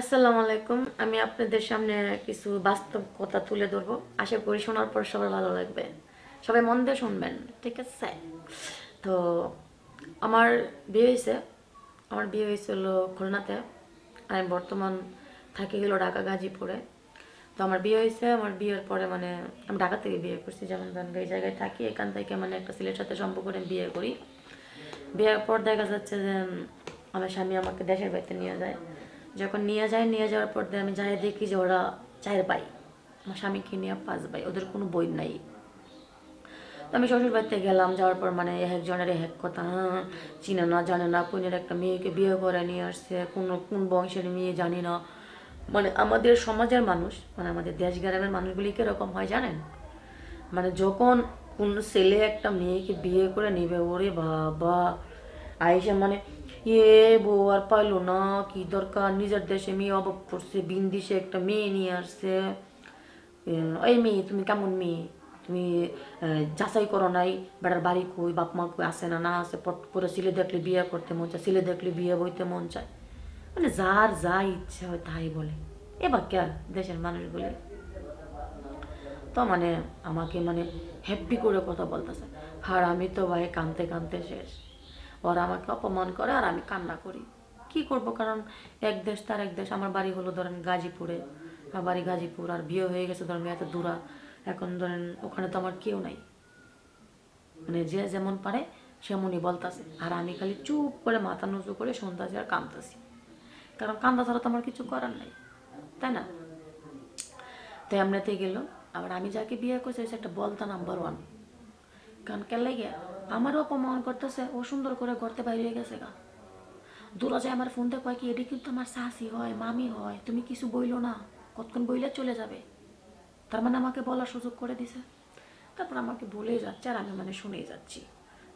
আসসালামু আলাইকুম। আমি আপনাদের সামনে কিছু বাস্তব কথা তুলে ধরবো। আশা করি শোনার পর সবার ভালো লাগবে। সবাই মন দিয়ে শুনবেন, ঠিক আছে? তো আমার বিয়ে হয়েছে। আমার বিয়ে হয়েছিল খুলনাতে। আমি বর্তমান থাকি গেলো ঢাকা, গাজীপুরে। তো আমার বিয়ে হয়েছে। আমার বিয়ের পরে মানে আমি ঢাকা থেকে বিয়ে করছি, যেমন ধরেন এই জায়গায় থাকি, এখান থেকে মানে একটা ছেলের সাথে সম্পর্ক করে বিয়ে করি। বিয়ের পর দেখা যাচ্ছে যে আমার স্বামী আমাকে দেশের বাড়িতে নিয়ে যায়। যখন নিয়ে যায়, নিয়ে যাওয়ার পর আমি যাই দেখি যে ওরা চার ভাই, আমার স্বামীকে নিয়ে পাঁচ ভাই, ওদের কোনো বই নাই। তো আমি শ্বশুর বাড়িতে গেলাম, যাওয়ার পর মানে এক একজনের এক কথা হ্যাঁ চিনে না, জানে না কোনের একটা মেয়েকে বিয়ে করে নিয়ে আসছে, কোন কোন বংশের মেয়ে জানি না। মানে আমাদের সমাজের মানুষ মানে আমাদের দেশ গ্রামের মানুষগুলি কীরকম হয় জানেন? মানে যখন কোন ছেলে একটা মেয়েকে বিয়ে করে নেবে, ওরে বাবা আইসা মানে এ বউ আর পাইলো না, কি দরকার? নিজের দেশে মেয়ে অভাব পড়ছে বিন্দিসে একটা মেয়ে নিয়ে আসছে। এই মেয়ে, তুমি কেমন মেয়ে? তুমি যাচাই করো নাই বেড়ার বাড়ি কই, বাপ মা কই আসে না না আসে পট করে ছেলে দেখলে বিয়ে করতে মন চায়, ছেলে দেখলে বিয়ে বইতে মন চায়। মানে যার যা ইচ্ছে হয় তাই বলে। এবার কে দেশের মানুষগুলি? তো মানে আমাকে মানে হ্যাপি করে কথা বলতেছে। আর আমি তো ভাই কানতে কানতে শেষ। ওরা আমাকে অপমান করে আর আমি কান্না করি। কি করব? কারণ এক দেশ তার এক দেশ। আমার বাড়ি হলো ধরেন গাজীপুরে। আমার বাড়ি গাজীপুর। আর বিয়ে হয়ে গেছে ধরেন এত দূরা। এখন ধরেন ওখানে তো আমার কেউ নাই। মানে যে যেমন পারে সেমনই বলতাছে। আর আমি খালি চুপ করে মাথা নুচু করে শুনতাছি আর কান্দতাছি কারণ কান্দা ছাড়া তো আমার কিছু করার নাই। তাই না? তাই এমনিতে গেল। আবার আমি যাকে বিয়ে করছি একটা বলতা নাম্বার ওয়ান কারণ কে লাগে আমারও অপমান করতেছে, ও সুন্দর করে ঘরতে বাইরে হয়ে গেছে গা। দূরা যায় আমার ফোনতে কয় কি এটি কিন্তু আমার শাসি হয়, মামি হয়, তুমি কিছু বইলো না, কতক্ষণ বইলে চলে যাবে? তার মানে আমাকে বলার সুযোগ করে দিছে। তারপর আমাকে বলেই যাচ্ছে আর আমি মানে শুনেই যাচ্ছি।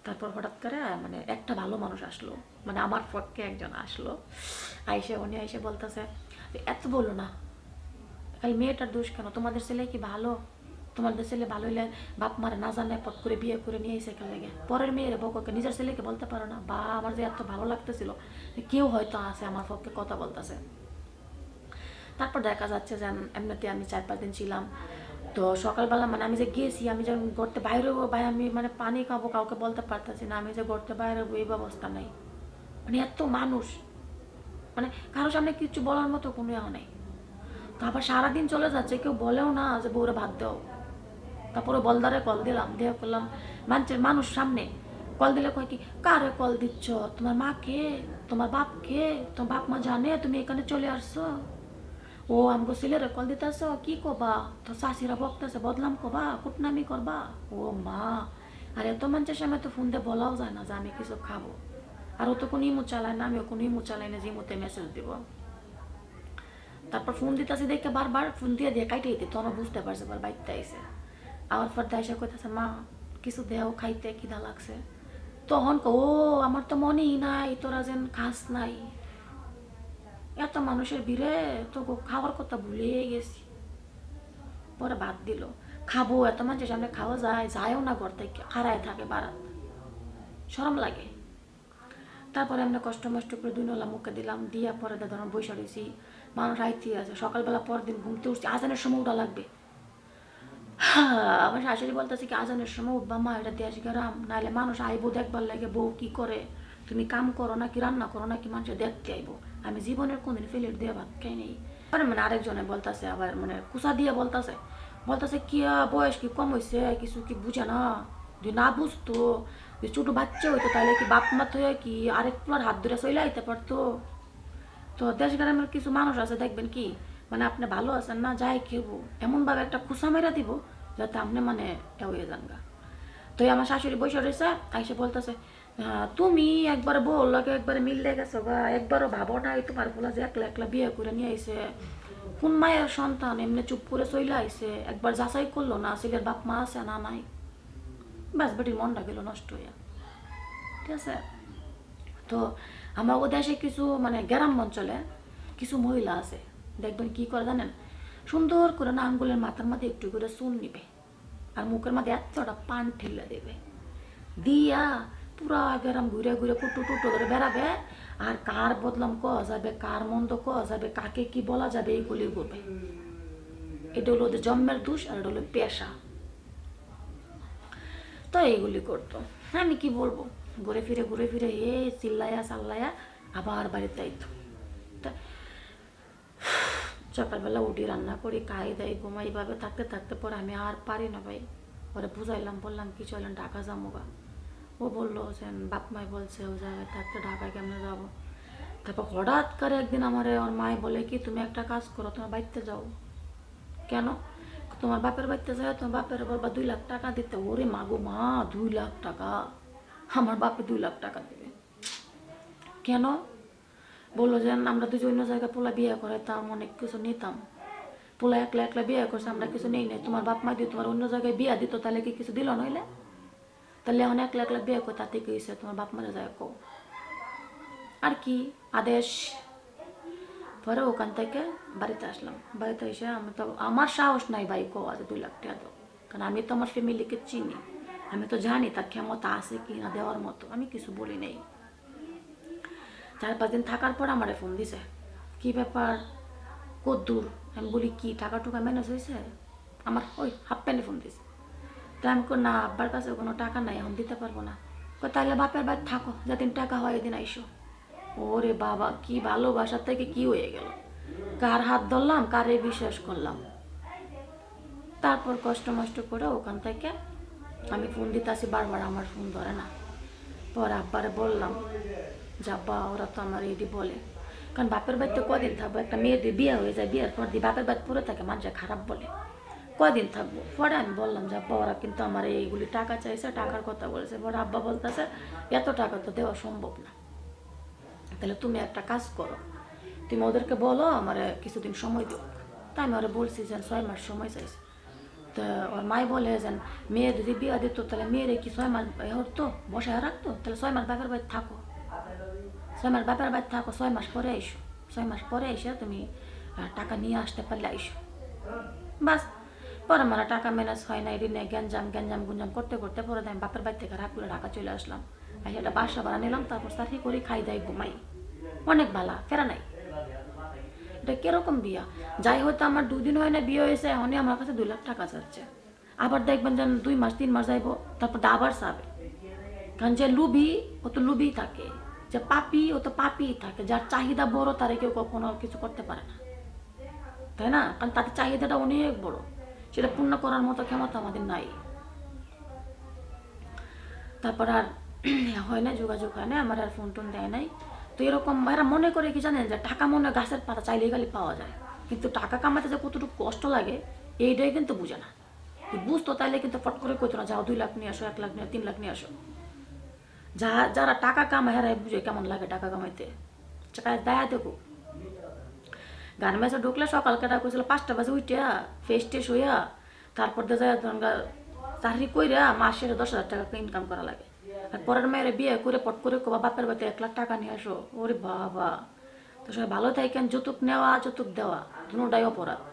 তারপর হঠাৎ করে মানে একটা ভালো মানুষ আসলো মানে আমার পক্ষে একজন আসলো। আইসে, উনি আইসে বলতেছে, এত বলল না খালি মেয়েটার দোষ কেন? তোমাদের ছেলে কি ভালো? তোমাদের ছেলে ভালো হইলে বাপ মারে না জানে, পট করে বিয়ে করে নিয়ে এসে কেন লাগে পরের মেয়ের বউকে নিজের ছেলেকে বলতে পারো না। বা আমার যে এত ভালো লাগতেছিল, কেউ হয়তো আছে আমার পক্ষে কথা বলতেছে। তারপর দেখা যাচ্ছে যে এমনিতে আমি চার পাঁচ দিন ছিলাম। তো সকালবেলা মানে আমি যে গেছি, আমি যখন গড়তে বাইরে ভাই, আমি মানে পানি খাব, কাউকে বলতে পারতেছি না। আমি যে গড়তে বাইরে এই ব্যবস্থা নেই। মানে এত মানুষ। মানে কারোর সামনে কিছু বলার মতো কোনো নেই। তারপর সারাদিন চলে যাচ্ছে, কেউ বলেও না যে বউরে ভাত দাও। তারপরে বলদারে কল দিলাম, দিয়ে করলাম মানুষের মানুষ সামনে। কল দিলে কয় কি, কারে কল দিচ্ছ? তোমার মাকে? তোমার বাপকে? তোমার বাপ মা জানে? তুমি এখানে চলে আসছো? ও, আমগো ছেলেরে কল দিতেছ? কি কবা? তো শাশিরা বকতেছে বদলাম কবা, কুটনামি করবা? ও মা, আর এত মানুষের সামনে তো ফোন দিয়ে বলাও যায় না যে আমি কিছু খাব। আর ও তো কোনো ইমু চালায় না, আমিও কোনো ইমু চালাই না যে ইমুতে মেসেজ দিব। তারপর ফোন দিতেছে দেখে বারবার, ফোন দিয়ে দিয়ে কাইটে দিতে তখন বুঝতে পারছে বাইতে আইসে আবার পর দেশে কইতেছে মা কিছু দেও খাইতে কিদা লাগছে তখন কো ও আমার তো মনেই নাই তোরা যেন খাস নাই এত মানুষের ভিড়ে তো খাওয়ার কথা ভুলে গেছি পরে বাদ দিল খাব এত মানুষের সামনে খাওয়া যায় যায়ও না ঘর থেকে খাড়ায় থাকে বারাত সরম লাগে তারপরে আমরা কষ্ট মষ্ট করে দুই নলা মুখে দিলাম দিয়া পরে ধরুন বৈশা রয়েছি মানুষ আইতে আছে সকালবেলা পরের দিন ঘুমতে উঠছি আজানের সময় ওটা লাগবে আমার শাশুড়ি বলতেছে কি, আজানের সময় উঠবা মা এটা দেশ গ্রাম নাহলে মানুষ আইবো দেখবার লাগে, বউ কি করে? তুমি কাম করো নাকি, রান্না করো নাকি মানুষ দেখতে আইবো। আমি জীবনের কোনদিন ফেলের দিয়ে ভাত খাই নেই। মানে আরেকজনে বলতাছে, আবার মানে কুসা দিয়ে বলতাছে বলতাছে, কি বয়স কি কম হয়েছে কিছু কি বুঝে না? যদি না বুঝতো? যদি ছোট বাচ্চা হইতো তাহলে কি বাপ মা তো কি আরেকটু আর হাত ধরে চলে আইতে পারতো? তো দেশ গ্রামের কিছু মানুষ আছে, দেখবেন কি মানে আপনি ভালো আছেন না যাই খেবো এমনভাবে একটা খুসা মেরা দিব যাতে আপনি মানে এ হয়ে যান গা। তো আমার শাশুড়ি বসে রয়েছে আইসে বলতেছে "আহ, তুমি একবার বল লাগে একবারে মিললে গেছো গা একবারও ভাবো নাই তোমার বলা যে একলা একলা বিয়ে করে নিয়ে আইসে কোন মায়ের সন্তান এমনি চুপ করে চলে আইসে একবার যাচাই করল না ছেলের বাপ মা আছে না নাই? ব্যাস বেটির মনটা গেল নষ্ট হইয়া। ঠিক আছে? তো আমার ও দেশে কিছু মানে গ্রাম অঞ্চলে কিছু মহিলা আছে। দেখবেন কি করে জানেন? সুন্দর করে না আঙ্গুলের মাথার মধ্যে একটু করে চুন নিবে আর মুখের মধ্যে এতটা পান ঠেলে দেবে। দিয়া পুরা গ্রাম ঘুরে ঘুরে কুটু টুটু করে বেড়াবে আর কার বদলাম কওয়া যাবে, কার মন্দ কওয়া যাবে, কাকে কি বলা যাবে এইগুলি করবে এটা হলো ওদের জন্মের দোষ আর এটা হলো পেশা। তো এইগুলি করতো। আমি কি বলব? ঘুরে ফিরে ঘুরে ফিরে এ চিল্লায়া চাল্লায়া আবার বাড়িতে আইতো। তা সকালবেলা উঠি রান্না করি, খাই দেয় ঘুমাই এইভাবে থাকতে থাকতে পরে আমি আর পারি না ভাই। পরে বুঝাইলাম, বললাম, কি চলেন, ঢাকা যাব গা? ও বলল যে বাপ মাই বলছে ও জায়গায় থাকতে ঢাকায় কেমনে যাব? তারপর হঠাৎ করে একদিন আমার আমার মায় বলে, কি তুমি একটা কাজ করো, তোমার বাড়িতে যাও। কেন? তোমার বাপের বাড়িতে যায় তোমার বাপের বলবা, দুই লাখ টাকা দিতে। ওরে মাগো মা, দুই লাখ টাকা। আমার বাপে দুই লাখ টাকা দেবে। কেন? বলল যে, আমরা দুজন অন্য জায়গায় পোলা বিয়ে করাইতাম অনেক কিছু নিতাম। পোলা একলা একলা বিয়ে করছে, আমরা কিছু নেই নাই। তোমার বাপ মা দিয়ে তোমার অন্য জায়গায় বিয়া দিত, তাহলে কি কিছু দিল নইলে? তাহলে এখন একলা একলা বিয়ে করে তাতে কি হয়েছে তোমার বাপ মারা যায় কো আর কি? আদেশ। পরে ওখান থেকে বাড়িতে আসলাম। বাড়িতে এসে আমি তো, আমার সাহস নাই ভাই কো আছে দুই লাখ টাকা দাও। কারণ আমি তো আমার ফ্যামিলিকে চিনি। আমি তো জানি তার ক্ষমতা আছে কি না দেওয়ার মতো। আমি কিছু বলি নেই। চার পাঁচ দিন থাকার পর আমারে ফোন দিছে। কি ব্যাপার? কদ্দূর? আমি বলি কি টাকা টুকা ম্যানেজ হয়েছে আমার ওই হাফ প্যান্টে ফোন দিছে। তো আমি কই, না আব্বার কাছে কোনো টাকা নাই এখন দিতে পারব না। তাহলে বাপের বাড়ি থাকো যেদিন টাকা হয় এদিন আইসো। ওরে বাবা কি ভালোবাসা থেকে কি হয়ে গেল? কার হাত ধরলাম কারে বিশ্বাস করলাম? তারপর কষ্ট মষ্ট করে ওখান থেকে আমি ফোন দিতে আসি বারবার আমার ফোন ধরে না। পরে আব্বারে বললাম যে আব্বা ওরা তো আমার এটি বলে। কারণ বাপের বাড়িতে কদিন থাকব, একটা মেয়েদের বিয়ে হয়ে যায়, বিয়ের পর দিয়ে বাপের বাড়ি পরে থাকে মানুষের খারাপ বলে। কদিন থাকব? পরে আমি বললাম যে আব্বা ওরা কিন্তু আমার এইগুলি টাকা চাইছে, টাকার কথা বলেছে। পরে আব্বা বলতেছে, এত টাকা তো দেওয়া সম্ভব না। তাহলে তুমি একটা কাজ করো, তুমি ওদেরকে বলো, আমার কিছুদিন সময় দিও। তাই আমি ওরা বলছি যে, ছয় মাস সময় চাইছে। তো ওর মাই বলে যে মেয়ে যদি বিয়ে দিত, তাহলে মেয়েরে কি ছয় মাস এ হতো? বসায় রাখতো? তাহলে ছয় মাস বাপের বাড়ি থাকো। ছয় মাস বাপের বাড়ি থাকো, ছয় মাস পরে এসো ছয় মাস পরে এসে তুমি টাকা নিয়ে আসতে পারলে আইসো। বাস, পরে আমার টাকা ম্যানেজ হয় না ঋণে গ্যাঞ্জাম গ্যাঞ্জাম, গুঞ্জাম করতে করতে পরে আমি বাপের বাড়ি থেকে রাখলে ঢাকা চলে আসলাম। আর সেটা বাসা ভাড়া নিলাম, তারপর সাথে করে খাই দাই ঘুমাই অনেক ভালা ফেরা নাই। এটা কীরকম বিয়া? যাই হয়তো আমার দুদিন হয় না বিয়ে হয়েছে, এখনই আমার কাছে দুই লাখ টাকা যাচ্ছে আবার দেখবেন যেন দুই মাস, তিন মাস যাইবো, তারপর আবার চাবে। কারণ যে লুবি, ও তো লুবি থাকে। যে পাপি, ও তো পাপি থাকে। যার চাহিদা বড়, তারে কেউ কখনো কিছু করতে পারে না। তাই না? কারণ তাদের চাহিদাটা অনেক বড়। সেটা পূর্ণ করার মতো ক্ষমতা আমাদের নাই। তারপর আর হয় না, যোগাযোগ হয় না, আমার আর ফোন টোন দেয় নাই। তো এরকম এরা মনে করে কি জানেন যে টাকা মনে গাছের পাতা চাইলে গেলে পাওয়া যায়। কিন্তু টাকা কামাতে যে কতটুকু কষ্ট লাগে, এইটাই কিন্তু বুঝে না। বুঝতো তাইলে কিন্তু ফট করে কইতো না, যাও দুই লাখ নিয়ে আসো, এক লাখ নিয়ে, তিন লাখ নিয়ে আসো। যা, যারা টাকা কামায় হেরাই বুঝে কেমন লাগে টাকা কামাইতে। টাকা দেয়া দেখো গান মেসে ঢুকলে সকাল কেটা কইছিল, পাঁচটা বাজে উঠিয়া ফেস টেস হইয়া, তারপর দিয়ে যায় চাকরি কইরা মাসের দশ হাজার টাকা ইনকাম করা লাগে। আর পরের মেয়ের বিয়ে করে পট করে কবা, বাপের বাড়িতে এক লাখ টাকা নিয়ে আসো। ওরে বাবা। তো সবাই ভালো থাকেন, যৌতুক নেওয়া, যৌতুক দেওয়া। দুটাই অপরাধ।